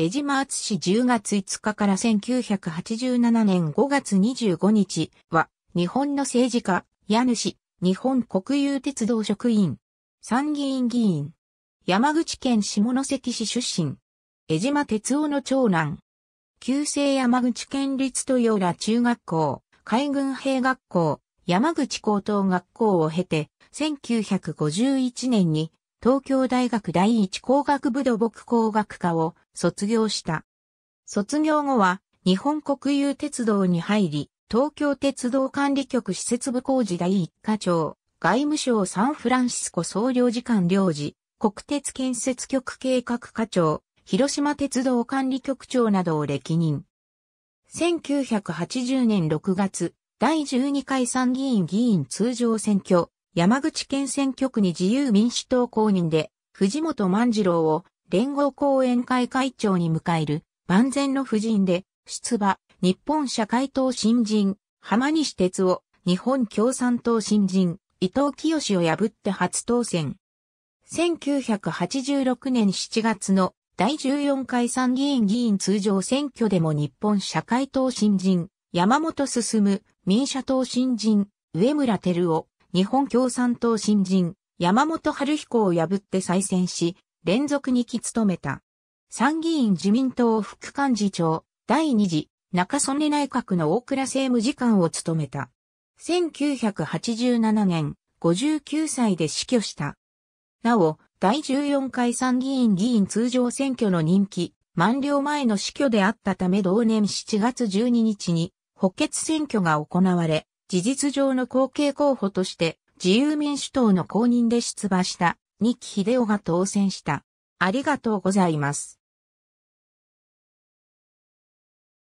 江島厚氏10月5日から1987年5月25日は、日本の政治家、家主、日本国有鉄道職員、参議院議員、山口県下関市出身、江島哲夫の長男、旧制山口県立豊浦中学校、海軍兵学校、山口高等学校を経て、1951年に東京大学第一工学部土木工学科を卒業した。卒業後は日本国有鉄道に入り、東京鉄道管理局施設部工事第一課長、外務省サンフランシスコ総領事館領事、国鉄建設局計画課長、広島鉄道管理局長などを歴任。1980年6月、第12回参議院議員通常選挙、山口県選挙区に自由民主党公認で、藤本万次郎を連合講演会会長に迎える万全の夫人で、出馬、日本社会党新人、浜西哲夫、日本共産党新人、伊藤清を破って初当選。1986年7月の第14回参議院議員通常選挙でも日本社会党新人、山本進、民社党新人、上村照夫、日本共産党新人、山本春彦を破って再選し、連続に期務めた。参議院自民党副幹事長、第二次、中曽根内閣の大倉政務次官を務めた。1987年、59歳で死去した。なお、第14回参議院議員通常選挙の任期、満了前の死去であったため同年7月12日に補欠選挙が行われ、事実上の後継候補として自由民主党の公認で出馬した二木秀夫が当選した。ありがとうございます。